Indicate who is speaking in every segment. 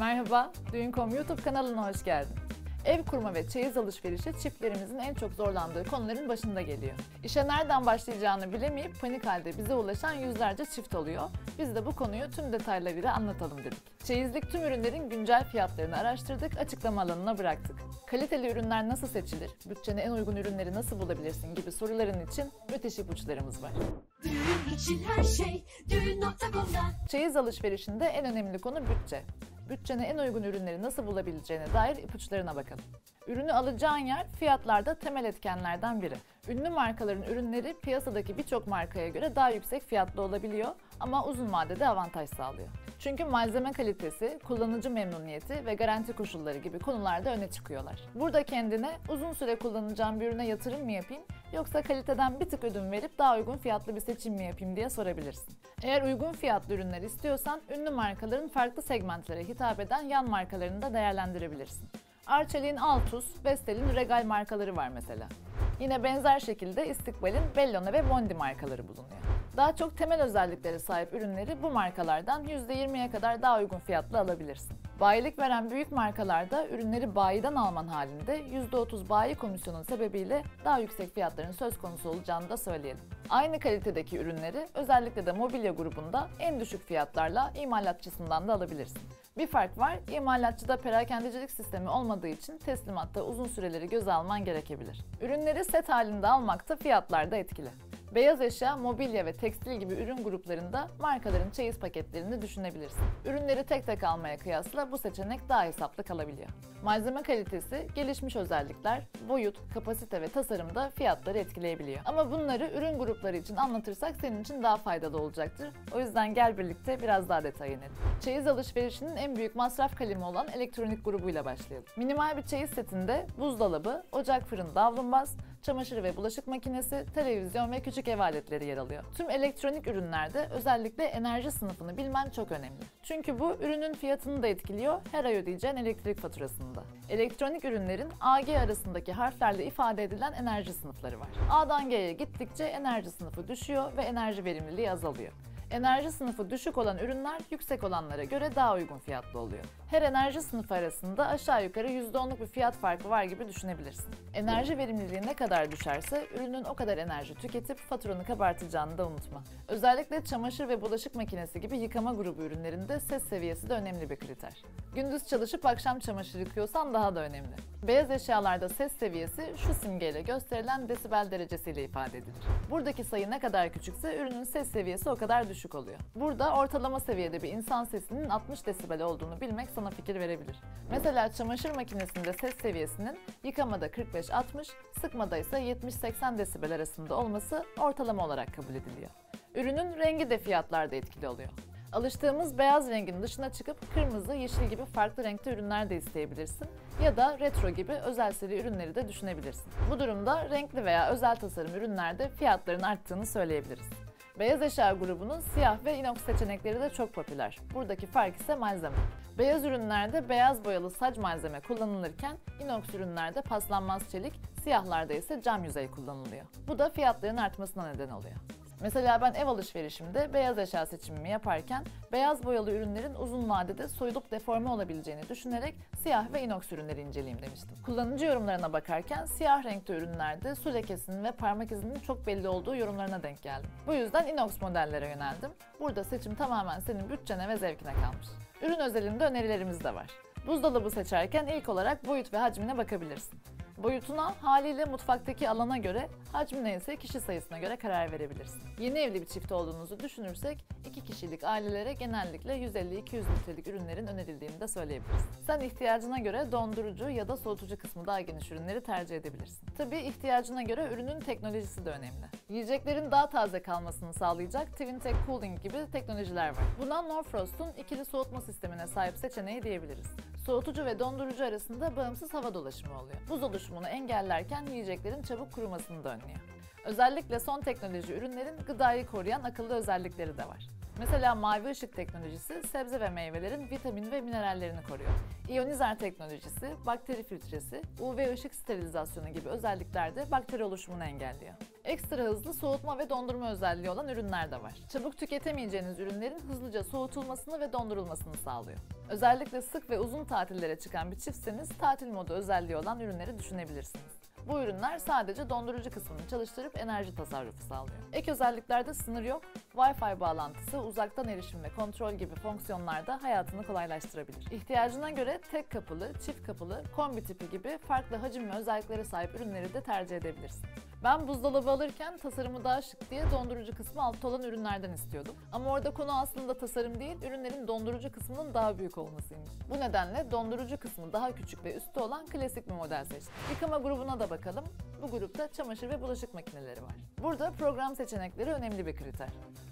Speaker 1: Merhaba, Düğün.com YouTube kanalına hoş geldin. Ev kurma ve çeyiz alışverişi çiftlerimizin en çok zorlandığı konuların başında geliyor. İşe nereden başlayacağını bilemeyip panik halde bize ulaşan yüzlerce çift oluyor. Biz de bu konuyu tüm detaylarıyla anlatalım dedik. Çeyizlik tüm ürünlerin güncel fiyatlarını araştırdık, açıklama alanına bıraktık. Kaliteli ürünler nasıl seçilir, bütçene en uygun ürünleri nasıl bulabilirsin gibi soruların için müthiş ipuçlarımız var.
Speaker 2: Düğün için her şey düğün.com'da.
Speaker 1: Çeyiz alışverişinde en önemli konu bütçe. Bütçene en uygun ürünleri nasıl bulabileceğine dair ipuçlarına bakalım. Ürünü alacağın yer fiyatlarda temel etkenlerden biri. Ünlü markaların ürünleri piyasadaki birçok markaya göre daha yüksek fiyatlı olabiliyor ama uzun vadede avantaj sağlıyor. Çünkü malzeme kalitesi, kullanıcı memnuniyeti ve garanti koşulları gibi konularda öne çıkıyorlar. Burada kendine uzun süre kullanacağım bir ürüne yatırım mı yapayım yoksa kaliteden bir tık ödün verip daha uygun fiyatlı bir seçim mi yapayım diye sorabilirsin. Eğer uygun fiyatlı ürünler istiyorsan ünlü markaların farklı segmentlere hitap eden yan markalarını da değerlendirebilirsin. Arçelik'in Altus, Vestel'in Regal markaları var mesela. Yine benzer şekilde İstikbal'in Bellona ve Bondi markaları bulunuyor. Daha çok temel özelliklere sahip ürünleri bu markalardan %20'ye kadar daha uygun fiyatla alabilirsin. Bayilik veren büyük markalarda ürünleri bayiden alman halinde %30 bayi komisyonu sebebiyle daha yüksek fiyatların söz konusu olacağını da söyleyelim. Aynı kalitedeki ürünleri özellikle de mobilya grubunda en düşük fiyatlarla imalatçısından da alabilirsin. Bir fark var, imalatçıda perakendecilik sistemi olmadığı için teslimatta uzun süreleri göze alman gerekebilir. Ürünleri set halinde almakta fiyatlar da etkili. Beyaz eşya, mobilya ve tekstil gibi ürün gruplarında markaların çeyiz paketlerini düşünebilirsin. Ürünleri tek tek almaya kıyasla bu seçenek daha hesaplı kalabiliyor. Malzeme kalitesi, gelişmiş özellikler, boyut, kapasite ve tasarımda fiyatları etkileyebiliyor. Ama bunları ürün grupları için anlatırsak senin için daha faydalı olacaktır. O yüzden gel birlikte biraz daha detay inelim. Çeyiz alışverişinin en büyük masraf kalemi olan elektronik grubuyla başlayalım. Minimal bir çeyiz setinde buzdolabı, ocak fırın davlumbaz, çamaşır ve bulaşık makinesi, televizyon ve küçük ev aletleri yer alıyor. Tüm elektronik ürünlerde özellikle enerji sınıfını bilmen çok önemli. Çünkü bu ürünün fiyatını da etkiliyor, her ay ödeyeceğin elektrik faturasında. Elektronik ürünlerin A, G arasındaki harflerle ifade edilen enerji sınıfları var. A'dan G'ye gittikçe enerji sınıfı düşüyor ve enerji verimliliği azalıyor. Enerji sınıfı düşük olan ürünler yüksek olanlara göre daha uygun fiyatlı oluyor. Her enerji sınıfı arasında aşağı yukarı %10'luk bir fiyat farkı var gibi düşünebilirsin. Enerji verimliliği ne kadar düşerse ürünün o kadar enerji tüketip faturanı kabartacağını da unutma. Özellikle çamaşır ve bulaşık makinesi gibi yıkama grubu ürünlerinde ses seviyesi de önemli bir kriter. Gündüz çalışıp akşam çamaşır yıkıyorsan daha da önemli. Beyaz eşyalarda ses seviyesi şu simgeyle gösterilen desibel derecesiyle ifade edilir. Buradaki sayı ne kadar küçükse ürünün ses seviyesi o kadar düşük oluyor. Burada ortalama seviyede bir insan sesinin 60 desibel olduğunu bilmek sana fikir verebilir. Mesela çamaşır makinesinde ses seviyesinin yıkamada 45-60, sıkmada ise 70-80 desibel arasında olması ortalama olarak kabul ediliyor. Ürünün rengi de fiyatlarda etkili oluyor. Alıştığımız beyaz rengin dışına çıkıp kırmızı, yeşil gibi farklı renkte ürünler de isteyebilirsin ya da retro gibi özel seri ürünleri de düşünebilirsin. Bu durumda renkli veya özel tasarım ürünlerde fiyatların arttığını söyleyebiliriz. Beyaz eşya grubunun siyah ve inox seçenekleri de çok popüler. Buradaki fark ise malzeme. Beyaz ürünlerde beyaz boyalı sac malzeme kullanılırken inox ürünlerde paslanmaz çelik, siyahlarda ise cam yüzey kullanılıyor. Bu da fiyatların artmasına neden oluyor. Mesela ben ev alışverişimde beyaz eşya seçimimi yaparken beyaz boyalı ürünlerin uzun vadede soyulup deforme olabileceğini düşünerek siyah ve inox ürünleri inceleyeyim demiştim. Kullanıcı yorumlarına bakarken siyah renkte ürünlerde su lekesinin ve parmak izinin çok belli olduğu yorumlarına denk geldim. Bu yüzden inox modellere yöneldim. Burada seçim tamamen senin bütçene ve zevkine kalmış. Ürün özelinde önerilerimiz de var. Buzdolabı seçerken ilk olarak boyut ve hacmine bakabilirsin. Boyutuna haliyle mutfaktaki alana göre, hacmine ise kişi sayısına göre karar verebilirsin. Yeni evli bir çift olduğunuzu düşünürsek, iki kişilik ailelere genellikle 150-200 litrelik ürünlerin önerildiğini de söyleyebiliriz. Sen ihtiyacına göre dondurucu ya da soğutucu kısmı daha geniş ürünleri tercih edebilirsin. Tabii ihtiyacına göre ürünün teknolojisi de önemli. Yiyeceklerin daha taze kalmasını sağlayacak Twintech Cooling gibi teknolojiler var. Buna Norfrost'un ikili soğutma sistemine sahip seçeneği diyebiliriz. Soğutucu ve dondurucu arasında bağımsız hava dolaşımı oluyor. Buz oluşumunu engellerken yiyeceklerin çabuk kurumasını da önlüyor. Özellikle son teknoloji ürünlerin gıdayı koruyan akıllı özellikleri de var. Mesela mavi ışık teknolojisi sebze ve meyvelerin vitamin ve minerallerini koruyor. İyonizer teknolojisi, bakteri filtresi, UV ışık sterilizasyonu gibi özelliklerde bakteri oluşumunu engelliyor. Ekstra hızlı soğutma ve dondurma özelliği olan ürünler de var. Çabuk tüketemeyeceğiniz ürünlerin hızlıca soğutulmasını ve dondurulmasını sağlıyor. Özellikle sık ve uzun tatillere çıkan bir çiftseniz tatil modu özelliği olan ürünleri düşünebilirsiniz. Bu ürünler sadece dondurucu kısmını çalıştırıp enerji tasarrufu sağlıyor. Ek özelliklerde sınır yok, Wi-Fi bağlantısı, uzaktan erişim ve kontrol gibi fonksiyonlar da hayatını kolaylaştırabilir. İhtiyacına göre tek kapılı, çift kapılı, kombi tipi gibi farklı hacim ve özelliklere sahip ürünleri de tercih edebilirsin. Ben buzdolabı alırken tasarımı daha şık diye dondurucu kısmı altta olan ürünlerden istiyordum. Ama orada konu aslında tasarım değil, ürünlerin dondurucu kısmının daha büyük olmasıymış. Bu nedenle dondurucu kısmı daha küçük ve üstü olan klasik bir model seçtim. Yıkama grubuna da bakalım. Bu grupta çamaşır ve bulaşık makineleri var. Burada program seçenekleri önemli bir kriter.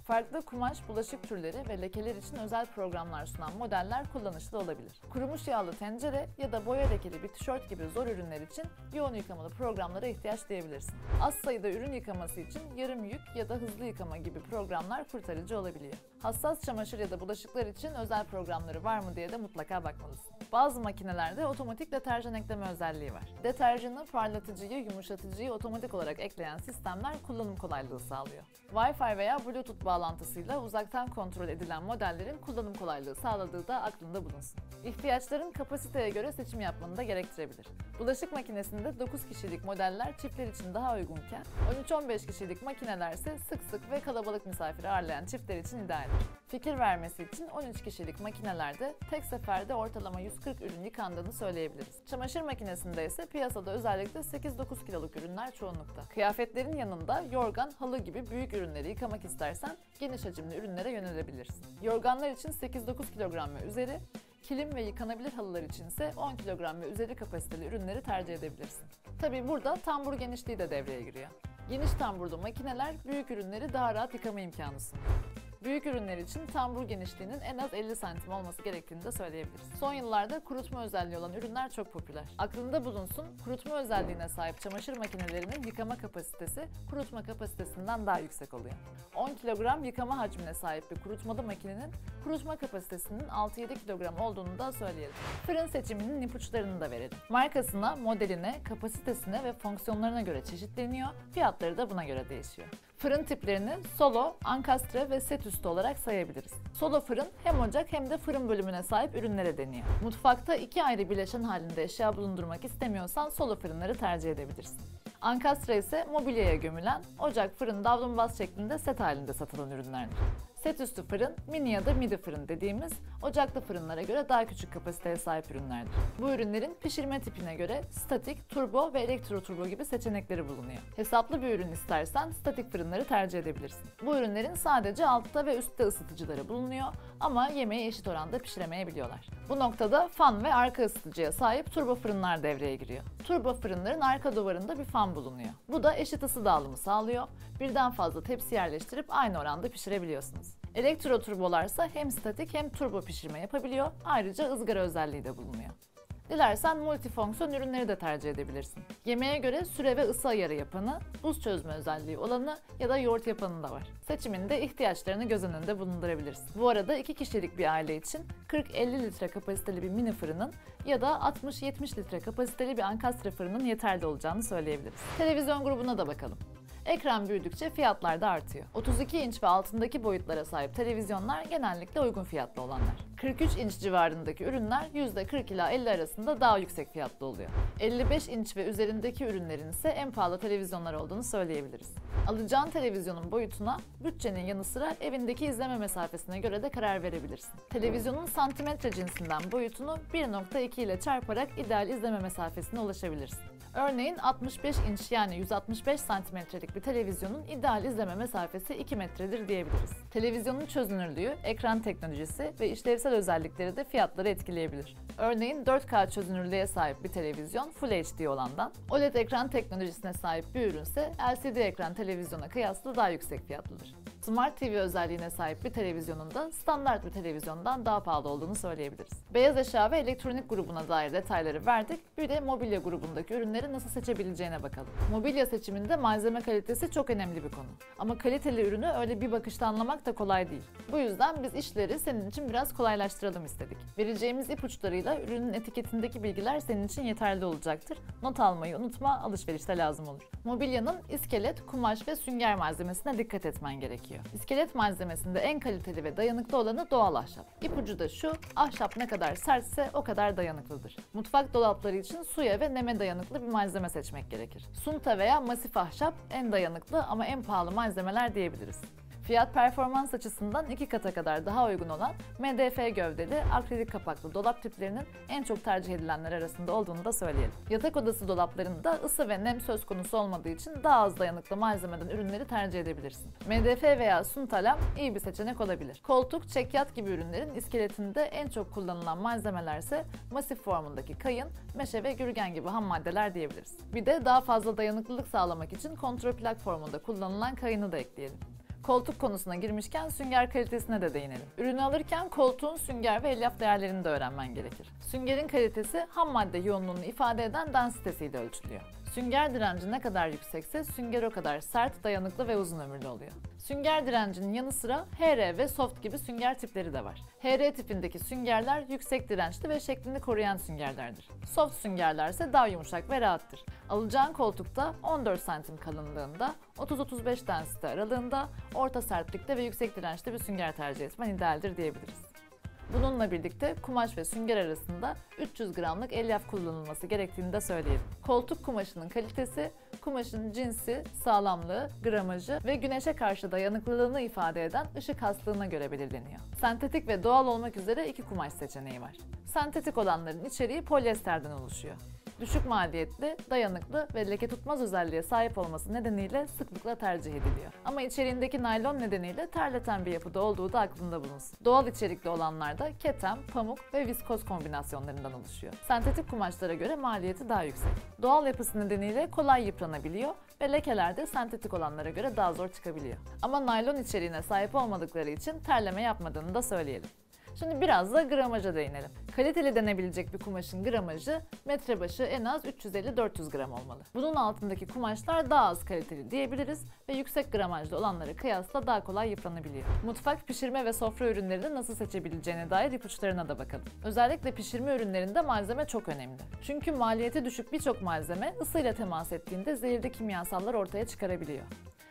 Speaker 1: Farklı kumaş, bulaşık türleri ve lekeler için özel programlar sunan modeller kullanışlı olabilir. Kurumuş yağlı tencere ya da boya lekeli bir tişört gibi zor ürünler için yoğun yıkamalı programlara ihtiyaç duyabilirsin. Az sayıda ürün yıkaması için yarım yük ya da hızlı yıkama gibi programlar kurtarıcı olabiliyor. Hassas çamaşır ya da bulaşıklar için özel programları var mı diye de mutlaka bakmalısın. Bazı makinelerde otomatik deterjan ekleme özelliği var. Deterjanı, parlatıcıyı, yumuşatıcıyı otomatik olarak ekleyen sistemler kullanım kolaylığı sağlıyor. Wi-Fi veya Bluetooth bağlantısıyla uzaktan kontrol edilen modellerin kullanım kolaylığı sağladığı da aklında bulunsun. İhtiyaçların kapasiteye göre seçim yapmanı da gerektirebilir. Bulaşık makinesinde 9 kişilik modeller çiftler için daha uygunken 13-15 kişilik makineler ise sık sık ve kalabalık misafir ağırlayan çiftler için idealdir. Fikir vermesi için 13 kişilik makinelerde tek seferde ortalama 140 ürün yıkandığını söyleyebiliriz. Çamaşır makinesinde ise piyasada özellikle 8-9 kiloluk ürünler çoğunlukta. Kıyafetlerin yanında yorgan, halı gibi büyük ürünleri yıkamak istersen geniş hacimli ürünlere yönelebilirsin. Yorganlar için 8-9 kilogram ve üzeri, Kilim ve yıkanabilir halılar için ise 10 kilogram ve üzeri kapasiteli ürünleri tercih edebilirsin. Tabii burada tambur genişliği de devreye giriyor. Geniş tamburlu makineler büyük ürünleri daha rahat yıkama imkanı sunuyor. Büyük ürünler için tambur genişliğinin en az 50 santim olması gerektiğini de söyleyebiliriz. Son yıllarda kurutma özelliği olan ürünler çok popüler. Aklında bulunsun, kurutma özelliğine sahip çamaşır makinelerinin yıkama kapasitesi kurutma kapasitesinden daha yüksek oluyor. 10 kilogram yıkama hacmine sahip bir kurutmalı makinenin kurutma kapasitesinin 6-7 kilogram olduğunu da söyleyelim. Fırın seçiminin ipuçlarını da verelim. Markasına, modeline, kapasitesine ve fonksiyonlarına göre çeşitleniyor, fiyatları da buna göre değişiyor. Fırın tiplerini solo, ankastre ve set üstü olarak sayabiliriz. Solo fırın hem ocak hem de fırın bölümüne sahip ürünlere deniyor. Mutfakta iki ayrı bileşen halinde eşya bulundurmak istemiyorsan solo fırınları tercih edebilirsin. Ankastre ise mobilyaya gömülen, ocak, fırın, davlumbaz şeklinde set halinde satılan ürünlerdir. Set üstü fırın, mini ya da midi fırın dediğimiz ocaklı fırınlara göre daha küçük kapasiteye sahip ürünlerdir. Bu ürünlerin pişirme tipine göre statik, turbo ve elektro turbo gibi seçenekleri bulunuyor. Hesaplı bir ürün istersen statik fırınları tercih edebilirsin. Bu ürünlerin sadece altta ve üstte ısıtıcıları bulunuyor ama yemeği eşit oranda pişiremeyebiliyorlar. Bu noktada fan ve arka ısıtıcıya sahip turbo fırınlar devreye giriyor. Turbo fırınların arka duvarında bir fan bulunuyor. Bu da eşit ısı dağılımı sağlıyor. Birden fazla tepsi yerleştirip aynı oranda pişirebiliyorsunuz. Elektro turbolarsa hem statik hem turbo pişirme yapabiliyor. Ayrıca ızgara özelliği de bulunuyor. Dilersen multifonksiyon ürünleri de tercih edebilirsin. Yemeğe göre süre ve ısı ayarı yapanı, buz çözme özelliği olanı ya da yoğurt yapanı da var. Seçiminde ihtiyaçlarını göz önünde bulundurabilirsin. Bu arada iki kişilik bir aile için 40-50 litre kapasiteli bir mini fırının ya da 60-70 litre kapasiteli bir ankastre fırının yeterli olacağını söyleyebiliriz. Televizyon grubuna da bakalım. Ekran büyüdükçe fiyatlar da artıyor. 32 inç ve altındaki boyutlara sahip televizyonlar genellikle uygun fiyatlı olanlar. 43 inç civarındaki ürünler %40 ila 50 arasında daha yüksek fiyatlı oluyor. 55 inç ve üzerindeki ürünlerin ise en pahalı televizyonlar olduğunu söyleyebiliriz. Alacağın televizyonun boyutuna, bütçenin yanı sıra evindeki izleme mesafesine göre de karar verebilirsin. Televizyonun santimetre cinsinden boyutunu 1.2 ile çarparak ideal izleme mesafesine ulaşabilirsin. Örneğin 65 inç yani 165 santimetrelik bir televizyonun ideal izleme mesafesi 2 metredir diyebiliriz. Televizyonun çözünürlüğü, ekran teknolojisi ve işlevsel özellikleri de fiyatları etkileyebilir. Örneğin 4K çözünürlüğe sahip bir televizyon Full HD olandan, OLED ekran teknolojisine sahip bir ürünse LCD ekran televizyona kıyasla daha yüksek fiyatlıdır. Smart TV özelliğine sahip bir televizyonun da standart bir televizyondan daha pahalı olduğunu söyleyebiliriz. Beyaz eşya ve elektronik grubuna dair detayları verdik. Bir de mobilya grubundaki ürünleri nasıl seçebileceğine bakalım. Mobilya seçiminde malzeme kalitesi çok önemli bir konu. Ama kaliteli ürünü öyle bir bakışta anlamak da kolay değil. Bu yüzden biz işleri senin için biraz kolaylaştıralım istedik. Vereceğimiz ipuçlarıyla ürünün etiketindeki bilgiler senin için yeterli olacaktır. Not almayı unutma, alışverişte lazım olur. Mobilyanın iskelet, kumaş ve sünger malzemesine dikkat etmen gerekiyor. İskelet malzemesinde en kaliteli ve dayanıklı olanı doğal ahşap. İpucu da şu, ahşap ne kadar sertse o kadar dayanıklıdır. Mutfak dolapları için suya ve neme dayanıklı bir malzeme seçmek gerekir. Sunta veya masif ahşap en dayanıklı ama en pahalı malzemeler diyebiliriz. Fiyat performans açısından iki kata kadar daha uygun olan MDF gövdeli akrilik kapaklı dolap tiplerinin en çok tercih edilenler arasında olduğunu da söyleyelim. Yatak odası dolaplarında ısı ve nem söz konusu olmadığı için daha az dayanıklı malzemeden ürünleri tercih edebilirsin. MDF veya suntalem iyi bir seçenek olabilir. Koltuk, çekyat gibi ürünlerin iskeletinde en çok kullanılan malzemelerse masif formundaki kayın, meşe ve gürgen gibi ham maddeler diyebiliriz. Bir de daha fazla dayanıklılık sağlamak için kontroplak formunda kullanılan kayını da ekleyelim. Koltuk konusuna girmişken sünger kalitesine de değinelim. Ürünü alırken koltuğun sünger ve elyaf değerlerini de öğrenmen gerekir. Süngerin kalitesi ham madde yoğunluğunu ifade eden densitesiyle ölçülüyor. Sünger direnci ne kadar yüksekse sünger o kadar sert, dayanıklı ve uzun ömürlü oluyor. Sünger direncinin yanı sıra HR ve soft gibi sünger tipleri de var. HR tipindeki süngerler yüksek dirençli ve şeklini koruyan süngerlerdir. Soft süngerler ise daha yumuşak ve rahattır. Alacağın koltukta 14 santim kalınlığında, 30-35 densite aralığında, orta sertlikte ve yüksek dirençli bir sünger tercih etmen idealdir diyebiliriz. Bununla birlikte kumaş ve sünger arasında 300 gramlık elyaf kullanılması gerektiğini de söyleyelim. Koltuk kumaşının kalitesi, kumaşın cinsi, sağlamlığı, gramajı ve güneşe karşı dayanıklılığını ifade eden ışık hastığına göre belirleniyor. Sentetik ve doğal olmak üzere iki kumaş seçeneği var. Sentetik olanların içeriği polyesterden oluşuyor düşük maliyetli, dayanıklı ve leke tutmaz özelliğe sahip olması nedeniyle sıklıkla tercih ediliyor. Ama içeriğindeki naylon nedeniyle terleten bir yapıda olduğu da aklında bulunsun. Doğal içerikli olanlar da keten, pamuk ve viskoz kombinasyonlarından oluşuyor. Sentetik kumaşlara göre maliyeti daha yüksek. Doğal yapısı nedeniyle kolay yıpranabiliyor ve lekeler de sentetik olanlara göre daha zor çıkabiliyor. Ama naylon içeriğine sahip olmadıkları için terleme yapmadığını da söyleyelim. Şimdi biraz da gramaja değinelim. Kaliteli denebilecek bir kumaşın gramajı metre başı en az 350-400 gram olmalı. Bunun altındaki kumaşlar daha az kaliteli diyebiliriz ve yüksek gramajlı olanlara kıyasla daha kolay yıpranabiliyor. Mutfak, pişirme ve sofra ürünlerini nasıl seçebileceğine dair ipuçlarına da bakalım. Özellikle pişirme ürünlerinde malzeme çok önemli. Çünkü maliyeti düşük birçok malzeme ısıyla temas ettiğinde zehirli kimyasallar ortaya çıkarabiliyor.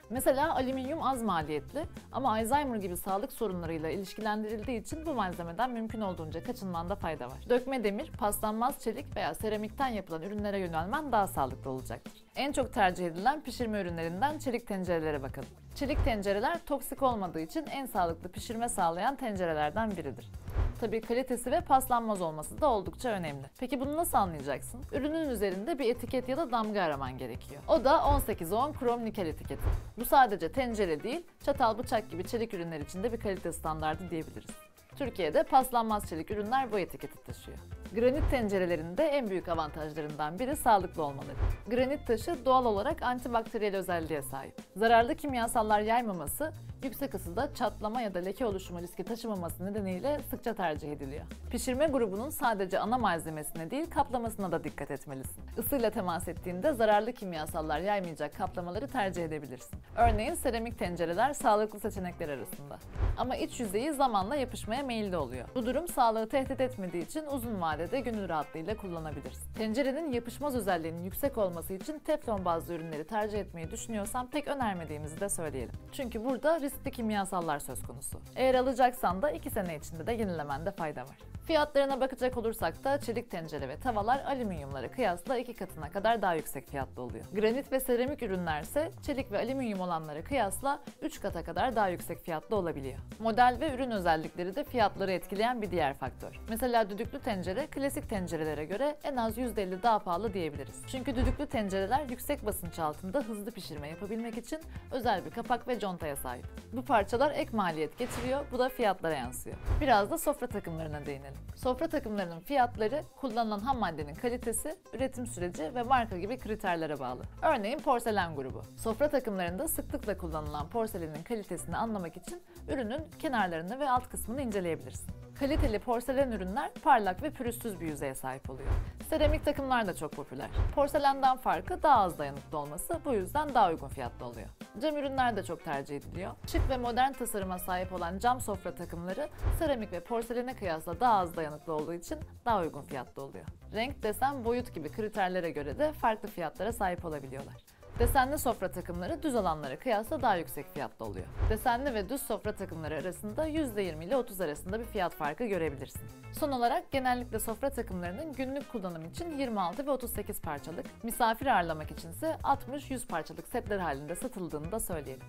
Speaker 1: Mesela alüminyum az maliyetli ama Alzheimer gibi sağlık sorunlarıyla ilişkilendirildiği için bu malzemeden mümkün olduğunca kaçınmanda fayda var. Dökme demir, paslanmaz çelik veya seramikten yapılan ürünlere yönelmen daha sağlıklı olacaktır. En çok tercih edilen pişirme ürünlerinden çelik tencerelere bakalım. Çelik tencereler toksik olmadığı için en sağlıklı pişirme sağlayan tencerelerden biridir. Tabii kalitesi ve paslanmaz olması da oldukça önemli. Peki bunu nasıl anlayacaksın? Ürünün üzerinde bir etiket ya da damga araman gerekiyor. O da 1810 krom nikel etiketi. Bu sadece tencere değil, çatal bıçak gibi çelik ürünler için de bir kalite standardı diyebiliriz. Türkiye'de paslanmaz çelik ürünler bu etiketi taşıyor. Granit tencerelerinde en büyük avantajlarından biri sağlıklı olmaları. Granit taşı doğal olarak antibakteriyel özelliğe sahip. Zararlı kimyasallar yaymaması, yüksek ısıda çatlama ya da leke oluşumu riski taşımaması nedeniyle sıkça tercih ediliyor. Pişirme grubunun sadece ana malzemesine değil kaplamasına da dikkat etmelisin. Isıyla temas ettiğinde zararlı kimyasallar yaymayacak kaplamaları tercih edebilirsin. Örneğin seramik tencereler sağlıklı seçenekler arasında. Ama iç yüzeyi zamanla yapışmaya meyilli oluyor. Bu durum sağlığı tehdit etmediği için uzun vadede gönül rahatlığıyla kullanabilirsin. Tencerenin yapışmaz özelliğinin yüksek olması için teflon bazlı ürünleri tercih etmeyi düşünüyorsan pek önermediğimizi de söyleyelim. Çünkü burada riskli kimyasallar söz konusu. Eğer alacaksan da 2 sene içinde de yenilemende fayda var. Fiyatlarına bakacak olursak da çelik tencere ve tavalar alüminyumlara kıyasla iki katına kadar daha yüksek fiyatlı oluyor. Granit ve seramik ürünlerse çelik ve alüminyum olanlara kıyasla 3 kata kadar daha yüksek fiyatlı olabiliyor. Model ve ürün özellikleri de fiyatları etkileyen bir diğer faktör. Mesela düdüklü tencere klasik tencerelere göre en az %50 daha pahalı diyebiliriz. Çünkü düdüklü tencereler yüksek basınç altında hızlı pişirme yapabilmek için özel bir kapak ve contaya sahip. Bu parçalar ek maliyet getiriyor, bu da fiyatlara yansıyor. Biraz da sofra takımlarına değinelim. Sofra takımlarının fiyatları kullanılan ham maddenin kalitesi, üretim süreci ve marka gibi kriterlere bağlı. Örneğin porselen grubu. Sofra takımlarında sıklıkla kullanılan porselenin kalitesini anlamak için ürünün kenarlarını ve alt kısmını inceleyebilirsin. Kaliteli porselen ürünler parlak ve pürüzsüz bir yüzeye sahip oluyor. Seramik takımlar da çok popüler. Porselenden farkı daha az dayanıklı olması bu yüzden daha uygun fiyatlı oluyor. Cam ürünler de çok tercih ediliyor. Şık ve modern tasarıma sahip olan cam sofra takımları seramik ve porselene kıyasla daha az dayanıklı olduğu için daha uygun fiyatlı oluyor. Renk, desen, boyut gibi kriterlere göre de farklı fiyatlara sahip olabiliyorlar. Desenli sofra takımları düz alanlara kıyasla daha yüksek fiyatlı oluyor. Desenli ve düz sofra takımları arasında %20 ile 30 arasında bir fiyat farkı görebilirsin. Son olarak genellikle sofra takımlarının günlük kullanım için 26 ve 38 parçalık, misafir ağırlamak içinse 60-100 parçalık setler halinde satıldığını da söyleyelim.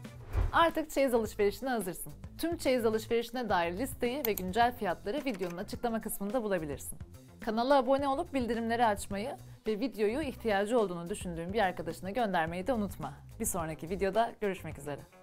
Speaker 1: Artık çeyiz alışverişine hazırsın. Tüm çeyiz alışverişine dair listeyi ve güncel fiyatları videonun açıklama kısmında bulabilirsin. Kanala abone olup bildirimleri açmayı ve videoyu ihtiyacı olduğunu düşündüğün bir arkadaşına göndermeyi de unutma. Bir sonraki videoda görüşmek üzere.